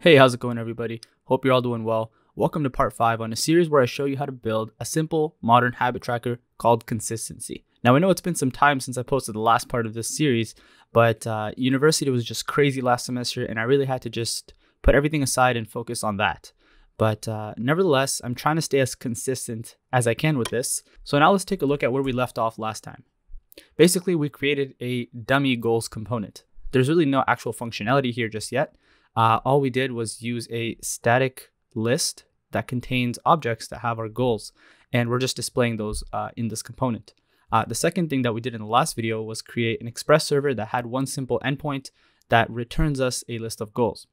Hey, how's it going, everybody? Hope you're all doing well. Welcome to part five on a series where I show you how to build a simple modern habit tracker called Consistency. Now, I know it's been some time since I posted the last part of this series, but uh, university was just crazy last semester, and I really had to just put everything aside and focus on that. But uh, nevertheless, I'm trying to stay as consistent as I can with this. So now let's take a look at where we left off last time. Basically, we created a dummy goals component. There's really no actual functionality here just yet. Uh, all we did was use a static list that contains objects that have our goals, and we're just displaying those uh, in this component. Uh, the second thing that we did in the last video was create an express server that had one simple endpoint that returns us a list of goals.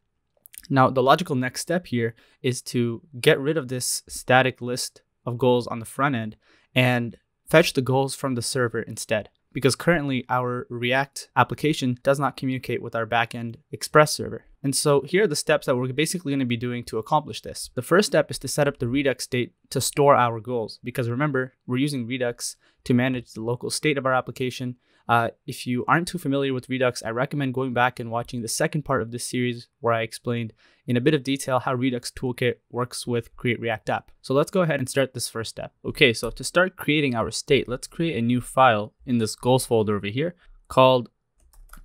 Now, the logical next step here is to get rid of this static list of goals on the front end and fetch the goals from the server instead because currently our React application does not communicate with our backend Express server. And so here are the steps that we're basically going to be doing to accomplish this. The first step is to set up the Redux state to store our goals because remember, we're using Redux to manage the local state of our application uh, if you aren't too familiar with Redux, I recommend going back and watching the second part of this series where I explained in a bit of detail how Redux Toolkit works with Create React App. So let's go ahead and start this first step. Okay, so to start creating our state, let's create a new file in this goals folder over here called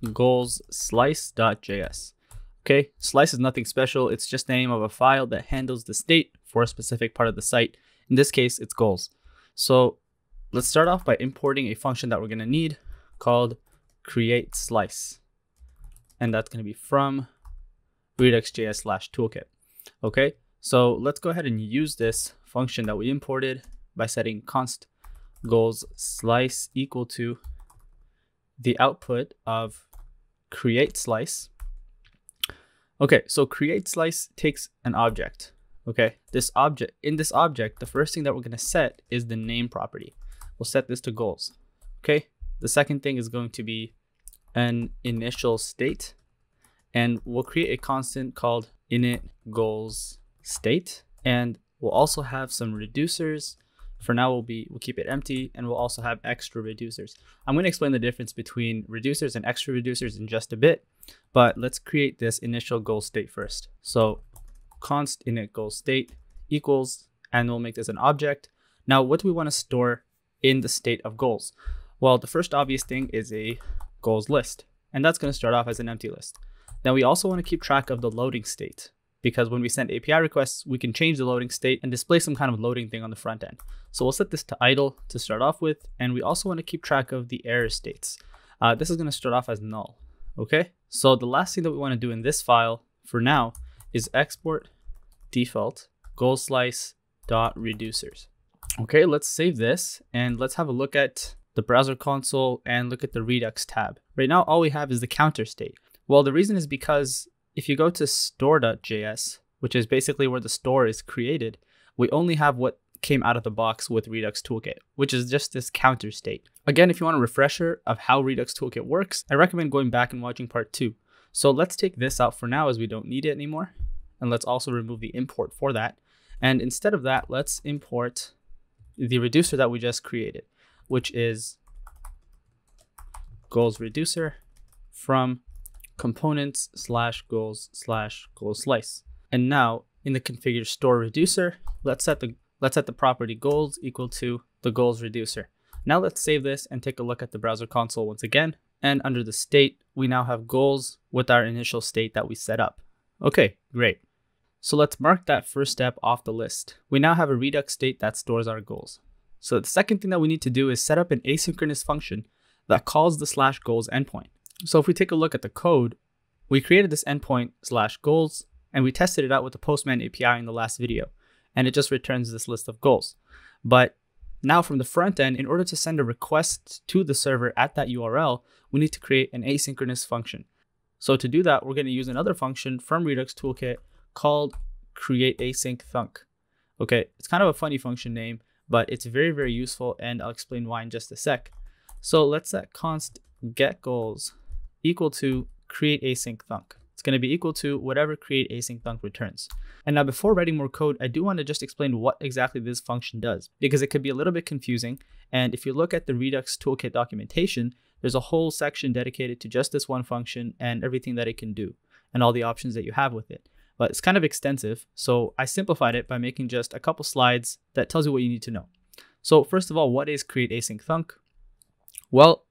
goals_slice.js. Okay, slice is nothing special. It's just the name of a file that handles the state for a specific part of the site. In this case, it's goals. So let's start off by importing a function that we're going to need called create slice. And that's going to be from redux.js slash toolkit. Okay, so let's go ahead and use this function that we imported by setting const goals slice equal to the output of create slice. Okay, so create slice takes an object. Okay, this object in this object, the first thing that we're going to set is the name property. We'll set this to goals. Okay, the second thing is going to be an initial state. And we'll create a constant called init goals state. And we'll also have some reducers. For now, we'll be we'll keep it empty, and we'll also have extra reducers. I'm going to explain the difference between reducers and extra reducers in just a bit, but let's create this initial goal state first. So const init goal state equals, and we'll make this an object. Now, what do we want to store in the state of goals? Well, the first obvious thing is a goals list, and that's going to start off as an empty list. Now we also want to keep track of the loading state because when we send API requests, we can change the loading state and display some kind of loading thing on the front end. So we'll set this to idle to start off with, and we also want to keep track of the error states. Uh, this is going to start off as null. Okay, so the last thing that we want to do in this file for now is export default goal slice dot reducers. Okay, let's save this and let's have a look at the browser console, and look at the Redux tab. Right now, all we have is the counter state. Well, the reason is because if you go to store.js, which is basically where the store is created, we only have what came out of the box with Redux Toolkit, which is just this counter state. Again, if you want a refresher of how Redux Toolkit works, I recommend going back and watching part two. So let's take this out for now as we don't need it anymore. And let's also remove the import for that. And instead of that, let's import the reducer that we just created which is goals reducer from components slash goals slash goals slice. And now in the configure store reducer, let's set the let's set the property goals equal to the goals reducer. Now let's save this and take a look at the browser console once again. And under the state, we now have goals with our initial state that we set up. Okay, great. So let's mark that first step off the list. We now have a Redux state that stores our goals. So the second thing that we need to do is set up an asynchronous function that calls the slash goals endpoint. So if we take a look at the code, we created this endpoint slash goals and we tested it out with the Postman API in the last video. And it just returns this list of goals. But now from the front end, in order to send a request to the server at that URL, we need to create an asynchronous function. So to do that, we're going to use another function from Redux Toolkit called create async thunk. Okay, it's kind of a funny function name, but it's very, very useful and I'll explain why in just a sec. So let's set const get goals equal to create async thunk. It's going to be equal to whatever create async thunk returns. And now before writing more code, I do want to just explain what exactly this function does because it could be a little bit confusing. And if you look at the Redux toolkit documentation, there's a whole section dedicated to just this one function and everything that it can do and all the options that you have with it. but it's kind of extensive. So I simplified it by making just a couple slides that tells you what you need to know. So first of all, what is create async thunk? Well,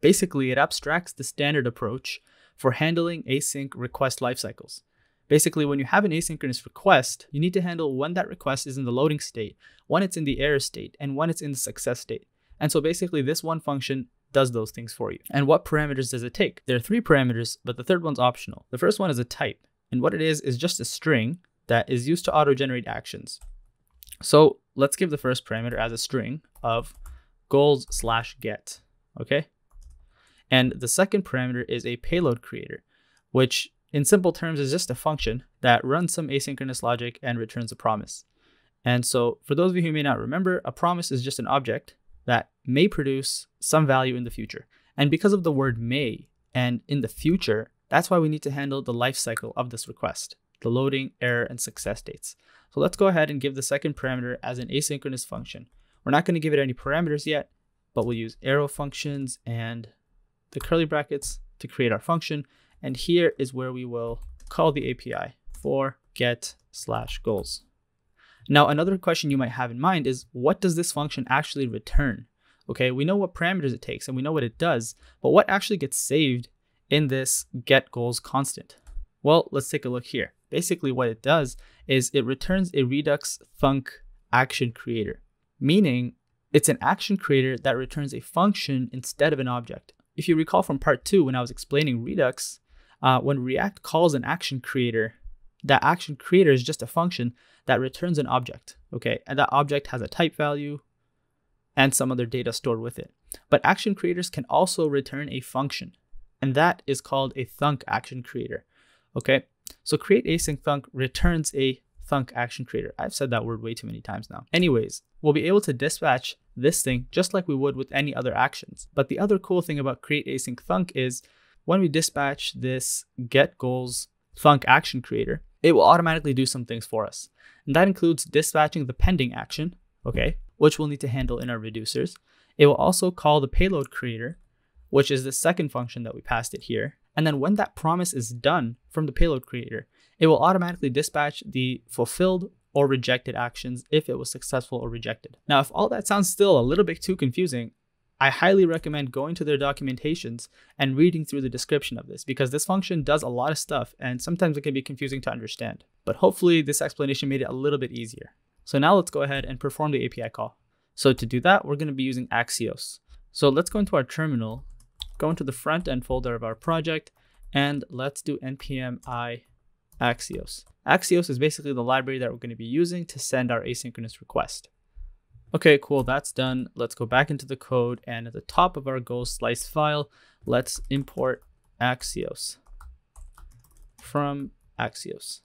basically it abstracts the standard approach for handling async request lifecycles. Basically, when you have an asynchronous request, you need to handle when that request is in the loading state, when it's in the error state, and when it's in the success state. And so basically this one function does those things for you. And what parameters does it take? There are three parameters, but the third one's optional. The first one is a type, and what it is is just a string that is used to auto-generate actions. So let's give the first parameter as a string of goals slash get, okay? And the second parameter is a payload creator, which in simple terms is just a function that runs some asynchronous logic and returns a promise. And so for those of you who may not remember, a promise is just an object that may produce some value in the future. And because of the word may and in the future, that's why we need to handle the life cycle of this request, the loading, error, and success dates. So let's go ahead and give the second parameter as an asynchronous function. We're not going to give it any parameters yet, but we'll use arrow functions and the curly brackets to create our function. And here is where we will call the API for get slash goals. Now, another question you might have in mind is what does this function actually return? Okay, we know what parameters it takes and we know what it does, but what actually gets saved in this get goals constant? Well, let's take a look here. Basically, what it does is it returns a Redux Thunk action creator, meaning it's an action creator that returns a function instead of an object. If you recall from part two, when I was explaining Redux, uh, when React calls an action creator, that action creator is just a function that returns an object, okay? And that object has a type value and some other data stored with it. But action creators can also return a function, and that is called a thunk action creator, okay? So create async thunk returns a thunk action creator. I've said that word way too many times now. Anyways, we'll be able to dispatch this thing just like we would with any other actions. But the other cool thing about create async thunk is when we dispatch this get goals thunk action creator, it will automatically do some things for us. And that includes dispatching the pending action, okay, which we'll need to handle in our reducers. It will also call the payload creator, which is the second function that we passed it here. And then when that promise is done from the payload creator, it will automatically dispatch the fulfilled or rejected actions if it was successful or rejected. Now, if all that sounds still a little bit too confusing, I highly recommend going to their documentations and reading through the description of this because this function does a lot of stuff and sometimes it can be confusing to understand. But hopefully this explanation made it a little bit easier. So now let's go ahead and perform the API call. So to do that, we're going to be using Axios. So let's go into our terminal, go into the front end folder of our project, and let's do npm i Axios. Axios is basically the library that we're going to be using to send our asynchronous request. Okay, cool, that's done. Let's go back into the code and at the top of our go slice file, let's import Axios from Axios.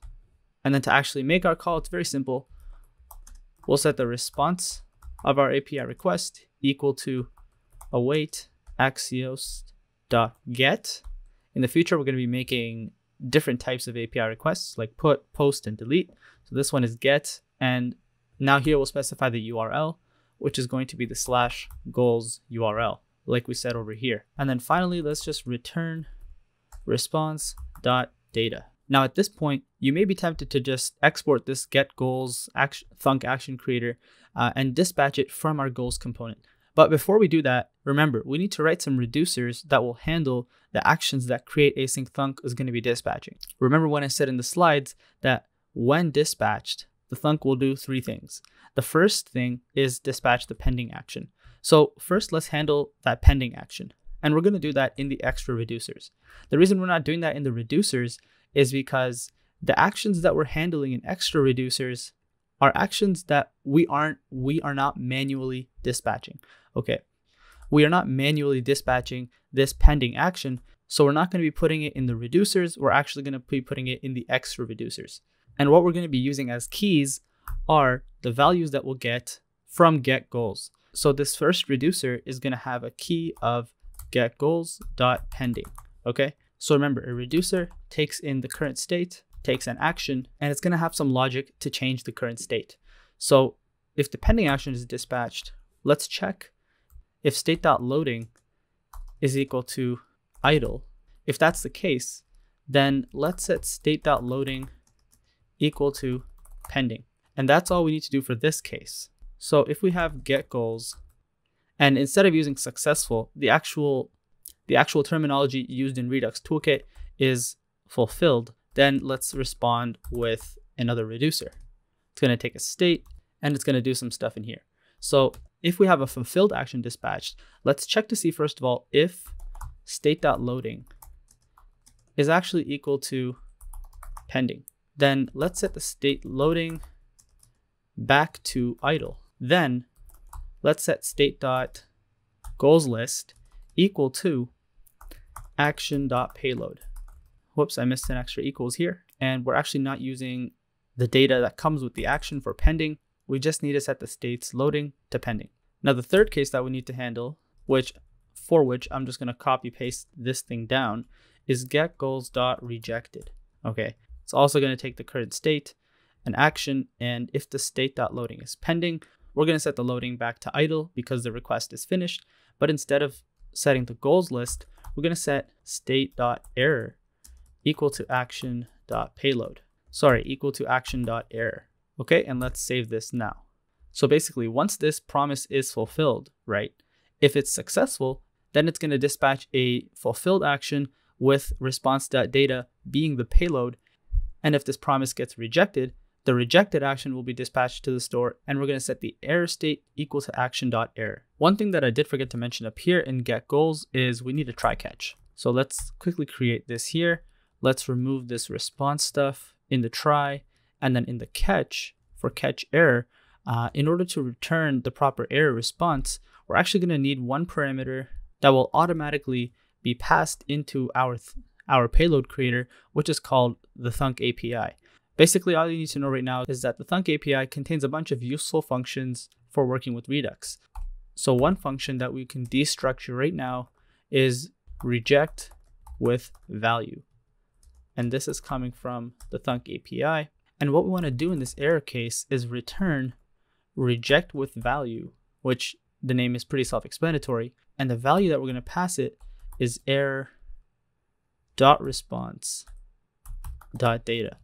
And then to actually make our call, it's very simple. We'll set the response of our API request equal to await axios.get. In the future, we're going to be making different types of API requests like put, post, and delete. So this one is get, and now here we'll specify the URL, which is going to be the slash goals URL, like we said over here. And then finally, let's just return response dot data. Now at this point, you may be tempted to just export this get goals action, thunk action creator uh, and dispatch it from our goals component. But before we do that, remember, we need to write some reducers that will handle the actions that create async thunk is going to be dispatching. Remember when I said in the slides that when dispatched, the thunk will do three things. The first thing is dispatch the pending action. So first, let's handle that pending action. And we're going to do that in the extra reducers. The reason we're not doing that in the reducers is because the actions that we're handling in extra reducers are actions that we aren't we are not manually dispatching. Okay. We are not manually dispatching this pending action, so we're not going to be putting it in the reducers, we're actually going to be putting it in the extra reducers. And what we're going to be using as keys are the values that we'll get from get goals. So this first reducer is going to have a key of get goals dot pending. Okay. So remember, a reducer takes in the current state, takes an action, and it's going to have some logic to change the current state. So if the pending action is dispatched, let's check if state.loading is equal to idle. If that's the case, then let's set state.loading equal to pending. And that's all we need to do for this case. So if we have get goals, and instead of using successful, the actual the actual terminology used in Redux Toolkit is fulfilled, then let's respond with another reducer. It's going to take a state and it's going to do some stuff in here. So if we have a fulfilled action dispatched, let's check to see first of all if state.loading is actually equal to pending. Then let's set the state loading back to idle. Then let's set state dot goals list equal to action dot payload. Whoops, I missed an extra equals here. And we're actually not using the data that comes with the action for pending. We just need to set the states loading to pending. Now the third case that we need to handle, which for which I'm just going to copy paste this thing down, is get goals dot rejected. Okay, it's also going to take the current state, an action, and if the state dot loading is pending, we're going to set the loading back to idle because the request is finished. But instead of setting the goals list, we're going to set state dot error equal to action dot payload. Sorry, equal to action dot error. Okay, and let's save this now. So basically, once this promise is fulfilled, right, if it's successful, then it's going to dispatch a fulfilled action with response.data being the payload. And if this promise gets rejected, the rejected action will be dispatched to the store and we're going to set the error state equal to action.error. One thing that I did forget to mention up here in get goals is we need a try catch. So let's quickly create this here. Let's remove this response stuff in the try and then in the catch for catch error. Uh, in order to return the proper error response, we're actually going to need one parameter that will automatically be passed into our, our payload creator, which is called the Thunk API. Basically, all you need to know right now is that the Thunk API contains a bunch of useful functions for working with Redux. So one function that we can destructure right now is reject with value. And this is coming from the Thunk API. And what we want to do in this error case is return reject with value, which the name is pretty self-explanatory. And the value that we're going to pass it is error dot response dot data.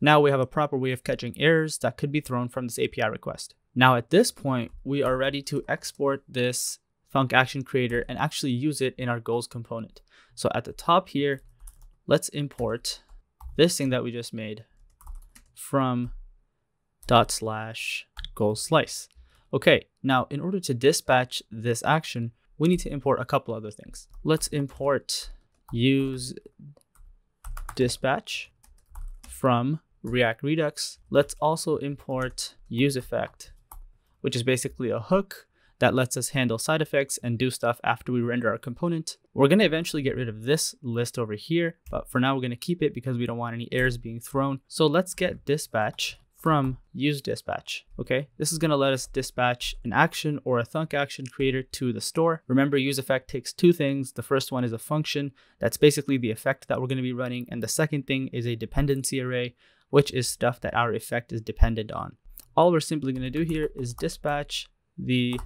Now we have a proper way of catching errors that could be thrown from this API request. Now at this point, we are ready to export this Thunk Action Creator and actually use it in our goals component. So at the top here, let's import this thing that we just made from dot slash goal slice. Okay, now in order to dispatch this action, we need to import a couple other things. Let's import use dispatch from React Redux. Let's also import use effect, which is basically a hook that lets us handle side effects and do stuff after we render our component. We're going to eventually get rid of this list over here, but for now we're going to keep it because we don't want any errors being thrown. So let's get dispatch from use dispatch. Okay, this is to let us dispatch an action or a thunk action creator to the store. Remember, use effect takes two things. The first one is a function that's basically the effect that we're to be running, and the second thing is a dependency array, which is stuff that our effect is dependent on. All we're simply to do here is dispatch the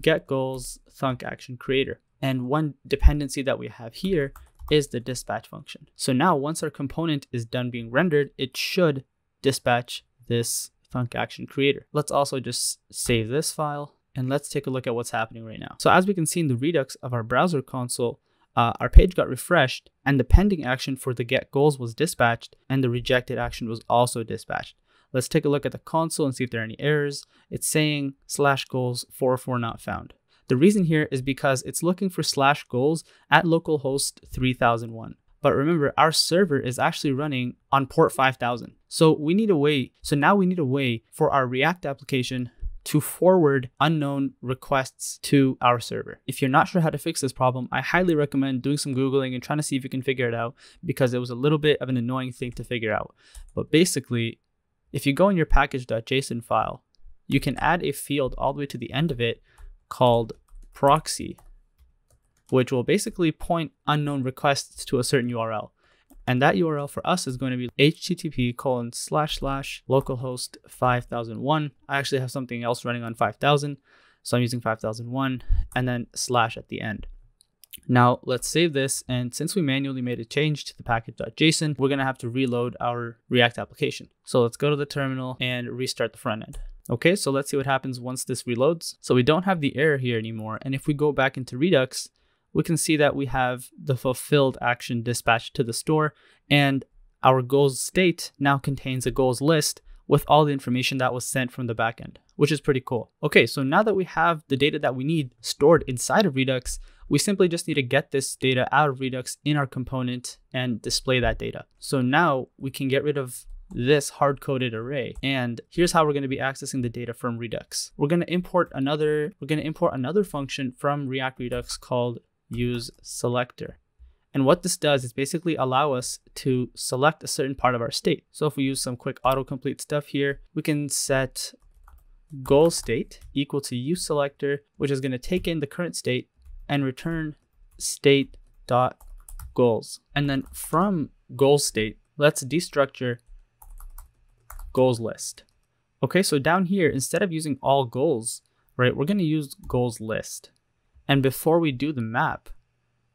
get goals thunk action creator. And one dependency that we have here is the dispatch function. So now once our component is done being rendered, it should dispatch this Thunk Action Creator. Let's also just save this file and let's take a look at what's happening right now. So as we can see in the Redux of our browser console, uh, our page got refreshed and the pending action for the get goals was dispatched and the rejected action was also dispatched. Let's take a look at the console and see if there are any errors. It's saying slash goals 404 not found. The reason here is because it's looking for slash goals at localhost 3001. But remember, our server is actually running on port 5000. So we need a way, so now we need a way for our React application to forward unknown requests to our server. If you're not sure how to fix this problem, I highly recommend doing some Googling and trying to see if you can figure it out because it was a little bit of an annoying thing to figure out. But basically, if you go in your package.json file, you can add a field all the way to the end of it called proxy which will basically point unknown requests to a certain URL. And that URL for us is going to be http colon slash slash localhost 5001. I actually have something else running on 5000, so I'm using 5001 and then slash at the end. Now let's save this. And since we manually made a change to the package.json, we're gonna have to reload our React application. So let's go to the terminal and restart the front end. Okay, so let's see what happens once this reloads. So we don't have the error here anymore. And if we go back into Redux, we can see that we have the fulfilled action dispatched to the store and our goals state now contains a goals list with all the information that was sent from the backend, which is pretty cool. Okay, so now that we have the data that we need stored inside of Redux, we simply just need to get this data out of Redux in our component and display that data. So now we can get rid of this hard-coded array. And here's how we're going to be accessing the data from Redux. We're going to import another we're going to import another function from React Redux called use selector. And what this does is basically allow us to select a certain part of our state. So if we use some quick autocomplete stuff here, we can set goal state equal to use selector, which is going to take in the current state and return state dot goals. And then from goal state, let's destructure goals list. Okay, so down here, instead of using all goals, right, we're going to use goals list. And before we do the map,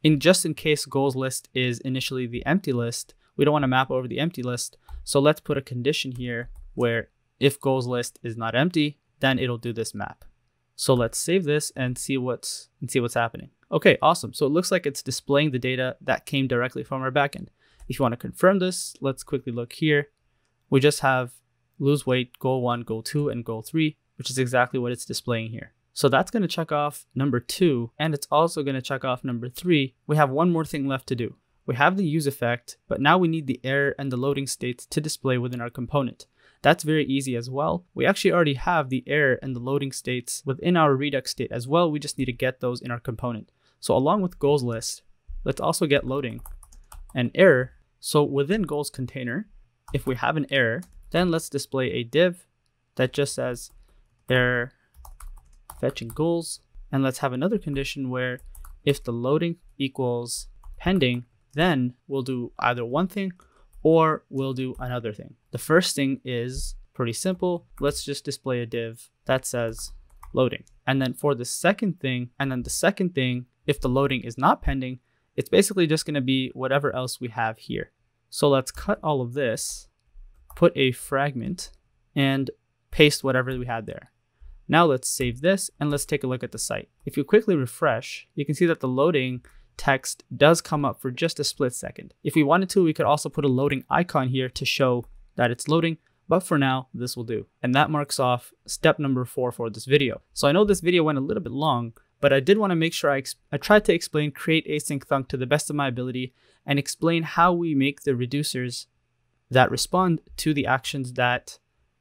in just in case goals list is initially the empty list, we don't want to map over the empty list. So let's put a condition here where if goals list is not empty, then it'll do this map. So let's save this and see what's and see what's happening. Okay, awesome. So it looks like it's displaying the data that came directly from our backend. If you want to confirm this, let's quickly look here. We just have lose weight, goal one, goal two, and goal three, which is exactly what it's displaying here. So that's going to check off number two, and it's also going to check off number three. We have one more thing left to do. We have the use effect, but now we need the error and the loading states to display within our component. That's very easy as well. We actually already have the error and the loading states within our Redux state as well. We just need to get those in our component. So along with goals list, let's also get loading and error. So within goals container, if we have an error, then let's display a div that just says error fetching goals. And let's have another condition where if the loading equals pending, then we'll do either one thing or we'll do another thing. The first thing is pretty simple. Let's just display a div that says loading. And then for the second thing, and then the second thing, if the loading is not pending, it's basically just going to be whatever else we have here. So let's cut all of this, put a fragment, and paste whatever we had there. Now let's save this and let's take a look at the site. If you quickly refresh, you can see that the loading text does come up for just a split second. If we wanted to, we could also put a loading icon here to show that it's loading, but for now, this will do. And that marks off step number four for this video. So I know this video went a little bit long, but I did want to make sure I, I tried to explain create async thunk to the best of my ability and explain how we make the reducers that respond to the actions that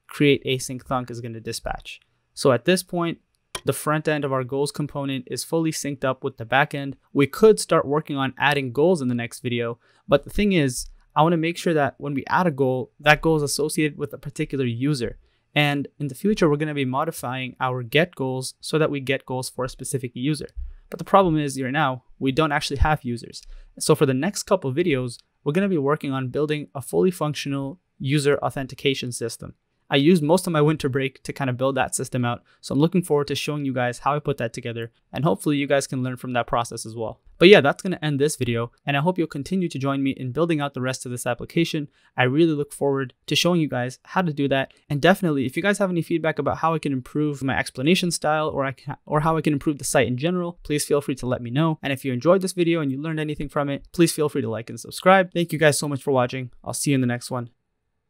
create async thunk is going to dispatch. So at this point, the front end of our goals component is fully synced up with the back end. We could start working on adding goals in the next video, but the thing is, I want to make sure that when we add a goal, that goal is associated with a particular user. And in the future, we're going to be modifying our get goals so that we get goals for a specific user. But the problem is right now, we don't actually have users. So for the next couple videos, we're going to be working on building a fully functional user authentication system. I used most of my winter break to kind of build that system out. So I'm looking forward to showing you guys how I put that together and hopefully you guys can learn from that process as well. But yeah, that's going to end this video and I hope you'll continue to join me in building out the rest of this application. I really look forward to showing you guys how to do that. And definitely, if you guys have any feedback about how I can improve my explanation style or I can, or how I can improve the site in general, please feel free to let me know. And if you enjoyed this video and you learned anything from it, please feel free to like and subscribe. Thank you guys so much for watching. I'll see you in the next one.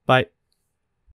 Bye.